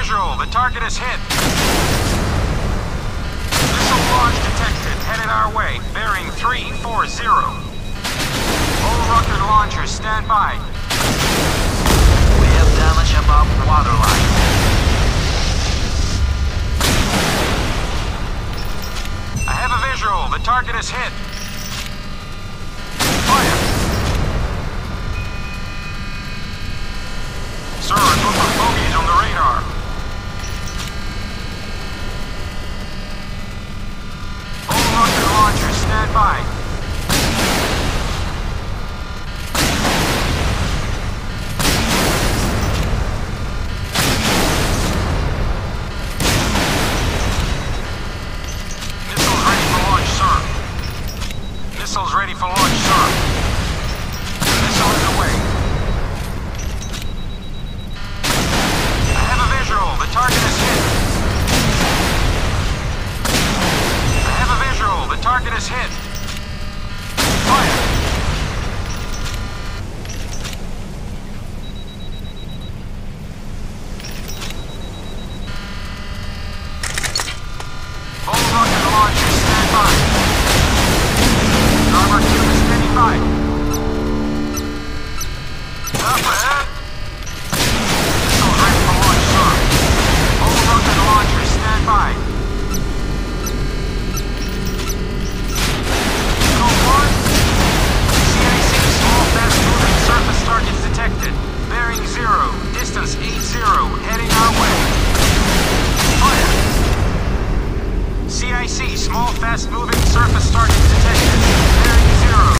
the target is hit. Missile launch detected, headed our way, bearing 340. All rocket launchers stand by. We have damage above waterline. I have a visual, the target is hit. Fire! Sir, a group of bogies on the radar. Ready for launch, sir. Missile is away. I have a visual. The target is hit. I have a visual. The target is hit. Small, fast-moving surface targets detected.